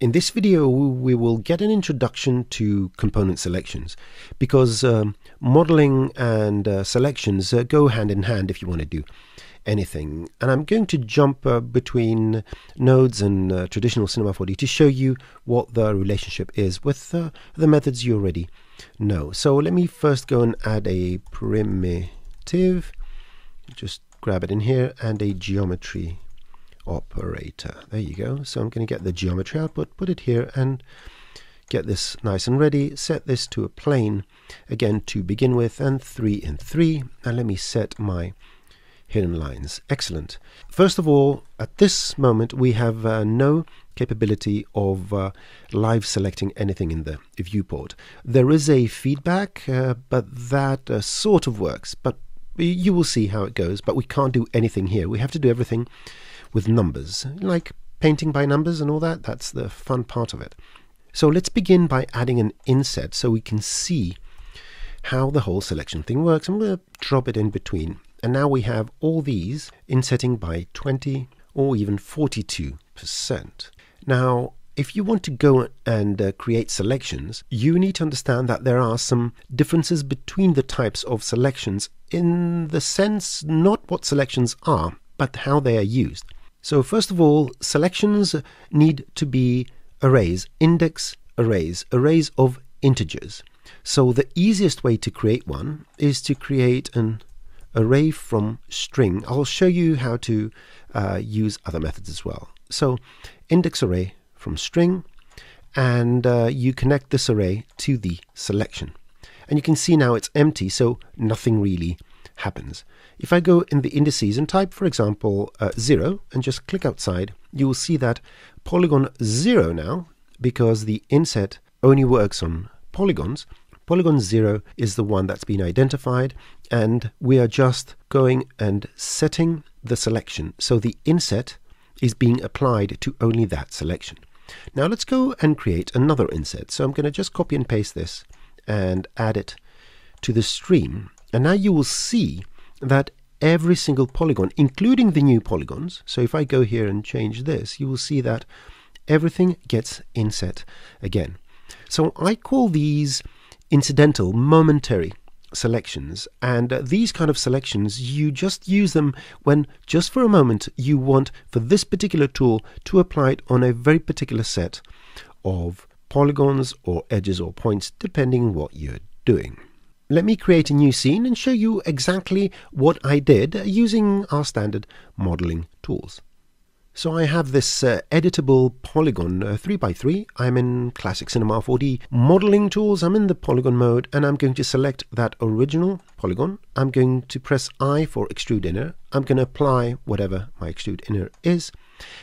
In this video, we will get an introduction to component selections because um, modeling and uh, selections uh, go hand in hand if you want to do anything. And I'm going to jump uh, between nodes and uh, traditional Cinema 4D to show you what the relationship is with uh, the methods you already know. So let me first go and add a primitive, just grab it in here, and a geometry operator. There you go. So I'm going to get the geometry output, put it here, and get this nice and ready. Set this to a plane, again to begin with, and 3 and 3. And let me set my hidden lines. Excellent. First of all, at this moment, we have uh, no capability of uh, live selecting anything in the viewport. There is a feedback, uh, but that uh, sort of works. But you will see how it goes. But we can't do anything here. We have to do everything with numbers, like painting by numbers and all that. That's the fun part of it. So let's begin by adding an inset so we can see how the whole selection thing works. I'm going to drop it in between. And now we have all these insetting by 20 or even 42%. Now, if you want to go and uh, create selections, you need to understand that there are some differences between the types of selections in the sense not what selections are, but how they are used. So first of all, selections need to be arrays, index arrays, arrays of integers. So the easiest way to create one is to create an array from string. I'll show you how to uh, use other methods as well. So index array from string, and uh, you connect this array to the selection. And you can see now it's empty, so nothing really happens. If I go in the indices and type, for example, uh, 0 and just click outside, you will see that polygon 0 now, because the inset only works on polygons, polygon 0 is the one that's been identified, and we are just going and setting the selection. So the inset is being applied to only that selection. Now let's go and create another inset. So I'm going to just copy and paste this and add it to the stream. And now you will see that every single polygon, including the new polygons, so if I go here and change this, you will see that everything gets inset again. So I call these incidental, momentary selections. And uh, these kind of selections, you just use them when, just for a moment, you want for this particular tool to apply it on a very particular set of polygons or edges or points, depending what you're doing let me create a new scene and show you exactly what I did using our standard modeling tools. So I have this uh, editable polygon uh, 3x3. I'm in Classic Cinema 4D modeling tools. I'm in the polygon mode and I'm going to select that original polygon. I'm going to press I for extrude inner. I'm going to apply whatever my extrude inner is.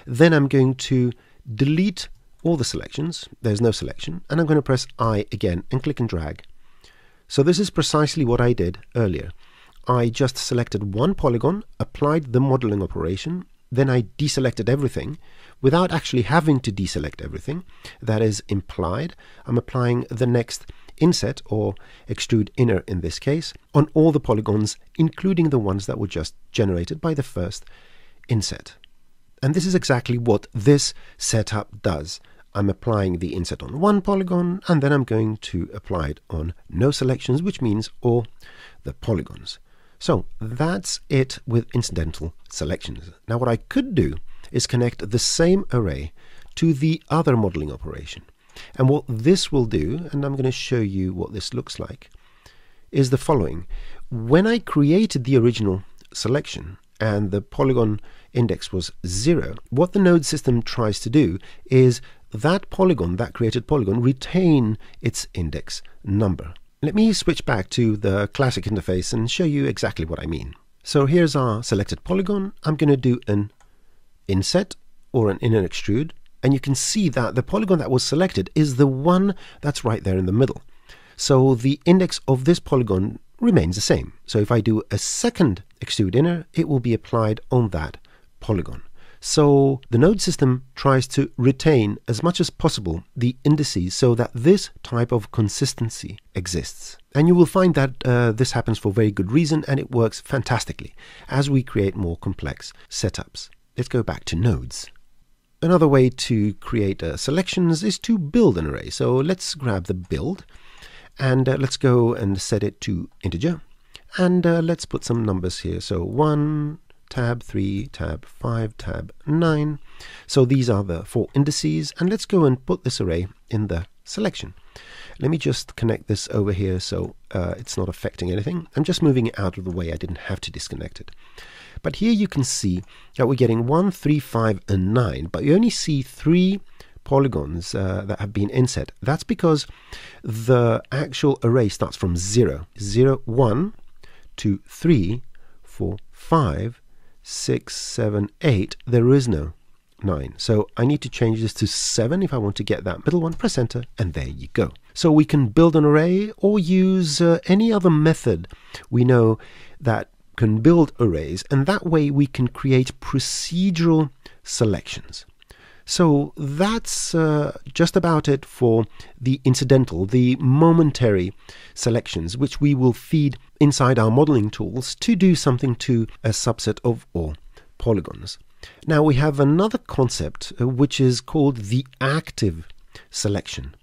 Then I'm going to delete all the selections. There's no selection. And I'm going to press I again and click and drag so this is precisely what I did earlier. I just selected one polygon, applied the modeling operation, then I deselected everything without actually having to deselect everything. That is implied. I'm applying the next inset or extrude inner in this case on all the polygons, including the ones that were just generated by the first inset. And this is exactly what this setup does. I'm applying the inset on one polygon and then I'm going to apply it on no selections, which means all the polygons. So that's it with incidental selections. Now what I could do is connect the same array to the other modeling operation. And what this will do, and I'm going to show you what this looks like, is the following. When I created the original selection and the polygon index was zero, what the node system tries to do is that polygon, that created polygon, retain its index number. Let me switch back to the classic interface and show you exactly what I mean. So here's our selected polygon. I'm going to do an inset or an inner extrude, and you can see that the polygon that was selected is the one that's right there in the middle. So the index of this polygon remains the same. So if I do a second extrude inner, it will be applied on that polygon. So the node system tries to retain as much as possible the indices so that this type of consistency exists. And you will find that uh, this happens for very good reason and it works fantastically as we create more complex setups. Let's go back to nodes. Another way to create uh, selections is to build an array. So let's grab the build and uh, let's go and set it to integer. And uh, let's put some numbers here. So 1, tab 3, tab 5, tab 9. So these are the four indices. And let's go and put this array in the selection. Let me just connect this over here so uh, it's not affecting anything. I'm just moving it out of the way. I didn't have to disconnect it. But here you can see that we're getting 1, 3, 5, and 9, but you only see three polygons uh, that have been inset. That's because the actual array starts from 0. 0, 1, 2, 3, 4, 5, 6, 7, 8. There is no 9. So I need to change this to 7 if I want to get that middle one. Press enter, and there you go. So we can build an array or use uh, any other method we know that can build arrays, and that way we can create procedural selections. So that's uh, just about it for the incidental, the momentary selections, which we will feed inside our modeling tools to do something to a subset of all polygons. Now we have another concept uh, which is called the active selection.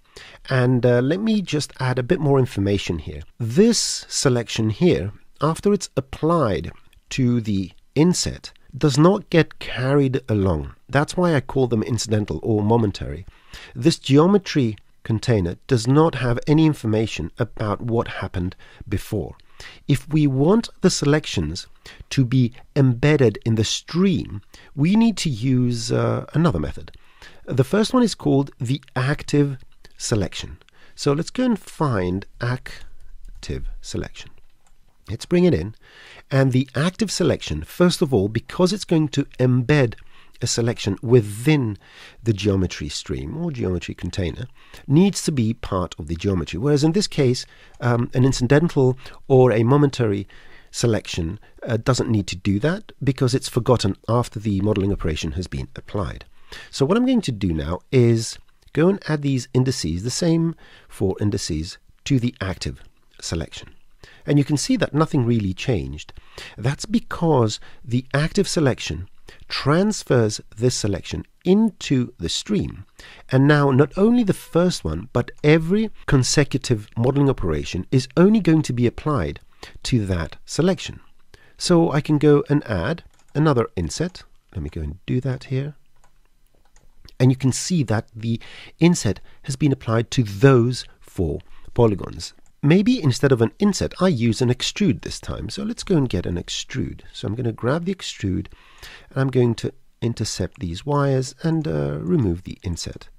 And uh, let me just add a bit more information here. This selection here after it's applied to the inset, does not get carried along. That's why I call them incidental or momentary. This geometry container does not have any information about what happened before. If we want the selections to be embedded in the stream, we need to use uh, another method. The first one is called the active selection. So let's go and find active selection. Let's bring it in. And the active selection, first of all, because it's going to embed a selection within the geometry stream or geometry container, needs to be part of the geometry. Whereas in this case, um, an incidental or a momentary selection uh, doesn't need to do that because it's forgotten after the modeling operation has been applied. So what I'm going to do now is go and add these indices, the same four indices, to the active selection. And you can see that nothing really changed. That's because the active selection transfers this selection into the stream. And now not only the first one, but every consecutive modeling operation is only going to be applied to that selection. So I can go and add another inset. Let me go and do that here. And you can see that the inset has been applied to those four polygons. Maybe instead of an inset, I use an extrude this time. So let's go and get an extrude. So I'm going to grab the extrude and I'm going to intercept these wires and uh, remove the inset.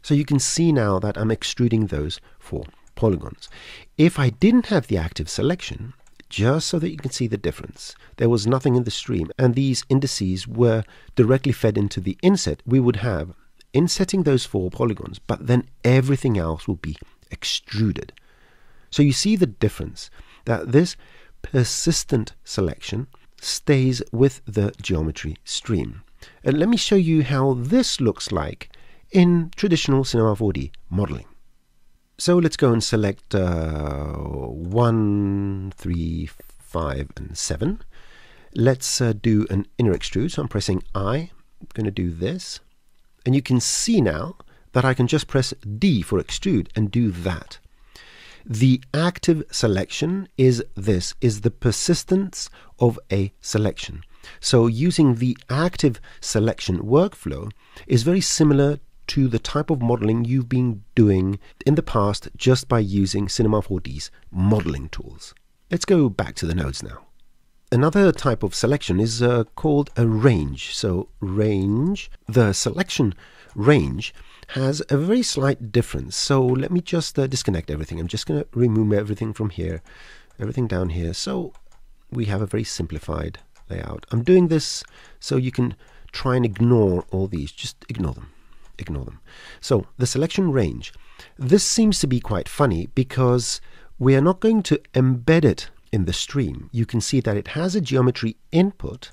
So you can see now that I'm extruding those four polygons. If I didn't have the active selection, just so that you can see the difference, there was nothing in the stream and these indices were directly fed into the inset, we would have insetting those four polygons, but then everything else will be extruded. So you see the difference that this persistent selection stays with the geometry stream. And let me show you how this looks like in traditional Cinema 4D modeling. So let's go and select uh, 1, 3, 5, and 7. Let's uh, do an inner extrude. So I'm pressing I. I'm going to do this. And you can see now that I can just press D for extrude and do that. The active selection is this, is the persistence of a selection. So using the active selection workflow is very similar to the type of modeling you've been doing in the past just by using Cinema 4D's modeling tools. Let's go back to the nodes now. Another type of selection is uh, called a range. So range, the selection range has a very slight difference. So let me just uh, disconnect everything. I'm just going to remove everything from here, everything down here. So we have a very simplified layout. I'm doing this so you can try and ignore all these. Just ignore them. Ignore them. So the selection range. This seems to be quite funny because we are not going to embed it in the stream. You can see that it has a geometry input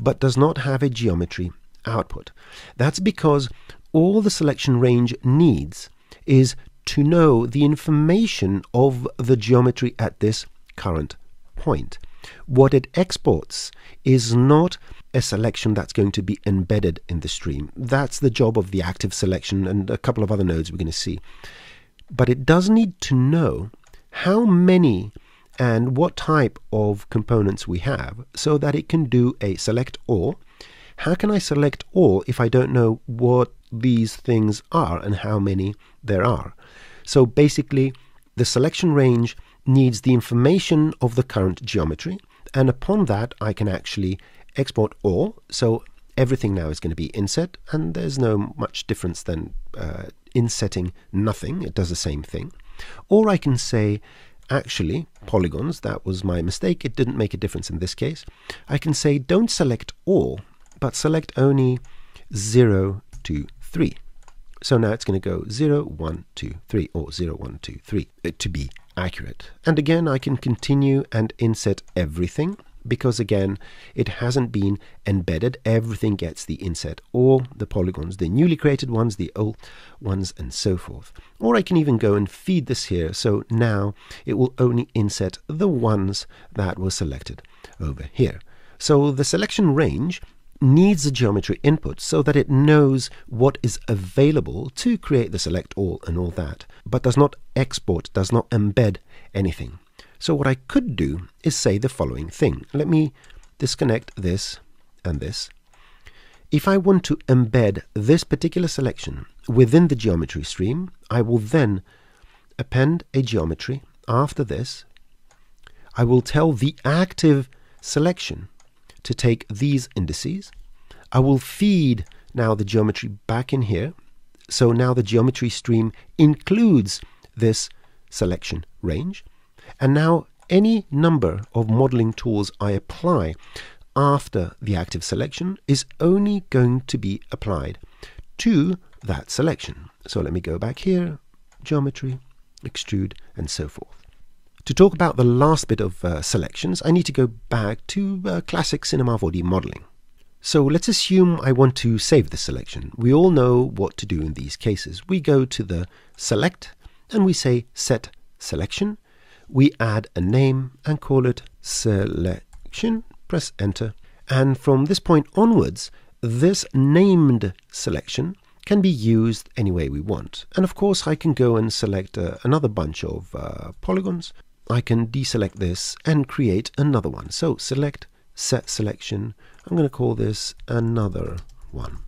but does not have a geometry output. That's because all the selection range needs is to know the information of the geometry at this current point. What it exports is not a selection that's going to be embedded in the stream. That's the job of the active selection and a couple of other nodes we're going to see. But it does need to know how many and what type of components we have so that it can do a select all. How can I select all if I don't know what these things are and how many there are? So basically, the selection range needs the information of the current geometry, and upon that, I can actually export all. So everything now is going to be inset, and there's no much difference than uh, insetting nothing. It does the same thing. Or I can say, actually, polygons, that was my mistake. It didn't make a difference in this case. I can say, don't select all, but select only 0 to 3. So now it's going to go 0, 1, 2, 3, or 0, 1, 2, 3 uh, to be accurate. And again, I can continue and inset everything because again it hasn't been embedded. Everything gets the inset all the polygons the newly created ones the old ones and so forth. Or I can even go and feed this here. So now it will only inset the ones that were selected over here. So the selection range needs a geometry input so that it knows what is available to create the select all and all that but does not export does not embed anything so what I could do is say the following thing. Let me disconnect this and this. If I want to embed this particular selection within the geometry stream, I will then append a geometry after this. I will tell the active selection to take these indices. I will feed now the geometry back in here. So now the geometry stream includes this selection range. And now any number of modeling tools I apply after the active selection is only going to be applied to that selection. So let me go back here, geometry, extrude, and so forth. To talk about the last bit of uh, selections, I need to go back to uh, classic Cinema 4D modeling. So let's assume I want to save the selection. We all know what to do in these cases. We go to the select and we say set selection we add a name and call it selection, press enter. And from this point onwards, this named selection can be used any way we want. And of course, I can go and select uh, another bunch of uh, polygons. I can deselect this and create another one. So select set selection. I'm going to call this another one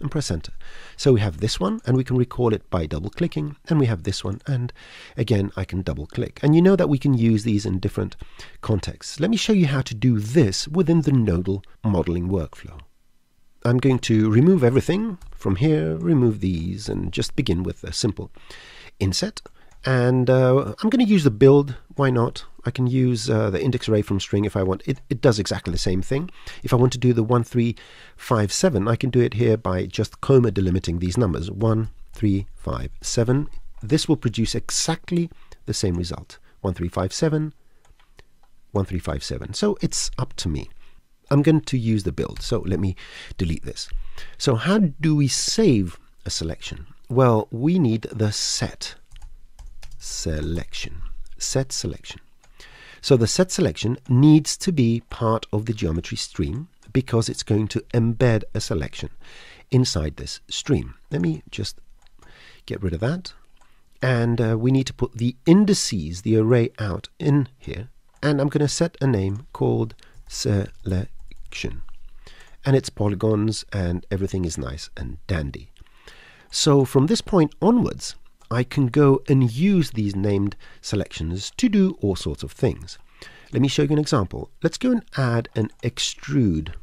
and press enter. So we have this one and we can recall it by double clicking and we have this one and again I can double click and you know that we can use these in different contexts. Let me show you how to do this within the nodal modeling workflow. I'm going to remove everything from here, remove these and just begin with a simple inset and uh, I'm going to use the build, why not? I can use uh, the index array from string if I want. It, it does exactly the same thing. If I want to do the 1357, I can do it here by just comma delimiting these numbers. 1357. This will produce exactly the same result. 1357, 1357. So it's up to me. I'm going to use the build. So let me delete this. So how do we save a selection? Well, we need the set selection. Set selection. So the set selection needs to be part of the geometry stream because it's going to embed a selection inside this stream. Let me just get rid of that. And uh, we need to put the indices, the array out in here. And I'm going to set a name called selection. And it's polygons and everything is nice and dandy. So from this point onwards, I can go and use these named selections to do all sorts of things. Let me show you an example. Let's go and add an extrude.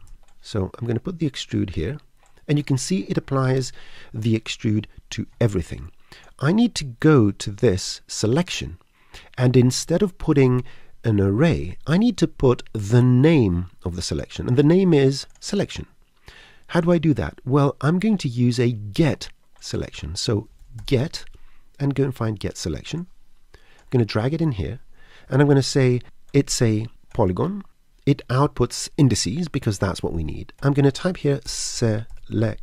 So I'm going to put the extrude here, and you can see it applies the extrude to everything. I need to go to this selection, and instead of putting an array, I need to put the name of the selection, and the name is selection. How do I do that? Well, I'm going to use a get selection. So get and go and find get selection. I'm going to drag it in here and I'm going to say it's a polygon. It outputs indices because that's what we need. I'm going to type here selection.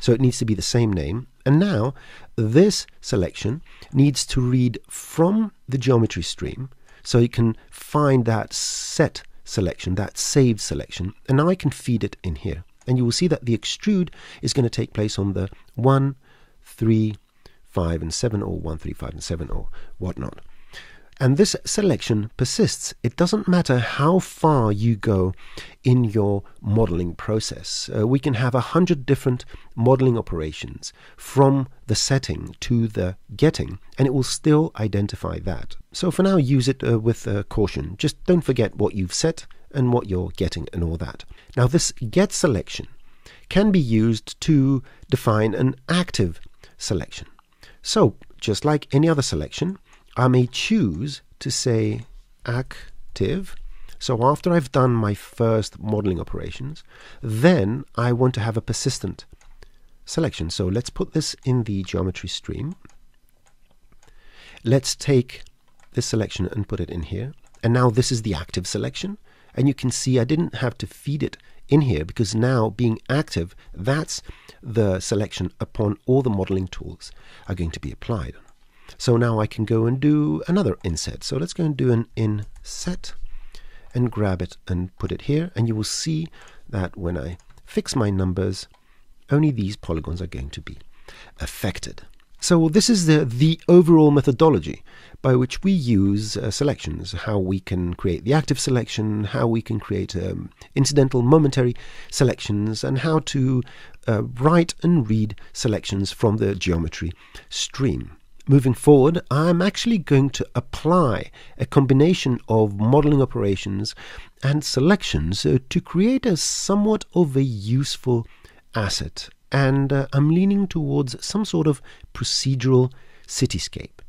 So it needs to be the same name. And now this selection needs to read from the geometry stream So you can find that set selection, that saved selection, and now I can feed it in here. And you will see that the extrude is going to take place on the 1, 3, 5, and 7, or 1, 3, 5, and 7, or whatnot. And this selection persists. It doesn't matter how far you go in your modeling process. Uh, we can have a hundred different modeling operations from the setting to the getting, and it will still identify that. So for now, use it uh, with uh, caution. Just don't forget what you've set and what you're getting and all that. Now, this get selection can be used to define an active selection. So, just like any other selection, I may choose to say active. So after I've done my first modeling operations, then I want to have a persistent selection. So let's put this in the geometry stream. Let's take this selection and put it in here. And now this is the active selection. And you can see I didn't have to feed it in here because now being active, that's the selection upon all the modeling tools are going to be applied. So now I can go and do another inset. So let's go and do an inset and grab it and put it here. And you will see that when I fix my numbers, only these polygons are going to be affected. So this is the, the overall methodology by which we use uh, selections, how we can create the active selection, how we can create um, incidental momentary selections, and how to uh, write and read selections from the geometry stream. Moving forward, I'm actually going to apply a combination of modeling operations and selections uh, to create a somewhat of a useful asset. And uh, I'm leaning towards some sort of procedural cityscape.